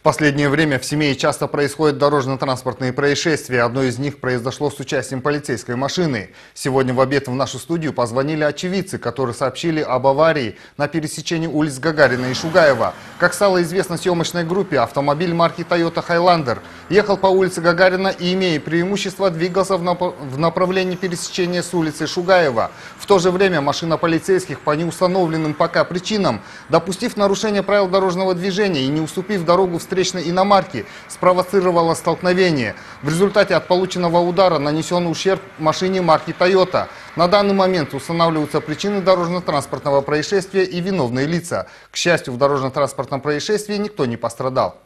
В последнее время в семье часто происходят дорожно-транспортные происшествия. Одно из них произошло с участием полицейской машины. Сегодня в обед в нашу студию позвонили очевидцы, которые сообщили об аварии на пересечении улиц Гагарина и Шугаева. Как стало известно съемочной группе, автомобиль марки Toyota Highlander ехал по улице Гагарина и, имея преимущество, двигался в, нап- в направлении пересечения с улицы Шугаева. В то же время машина полицейских по неустановленным пока причинам, допустив нарушение правил дорожного движения и не уступив дорогу встречной иномарки, спровоцировала столкновение. В результате от полученного удара нанесен ущерб машине марки Toyota. На данный момент устанавливаются причины дорожно-транспортного происшествия и виновные лица. К счастью, в дорожно-транспортном происшествии никто не пострадал.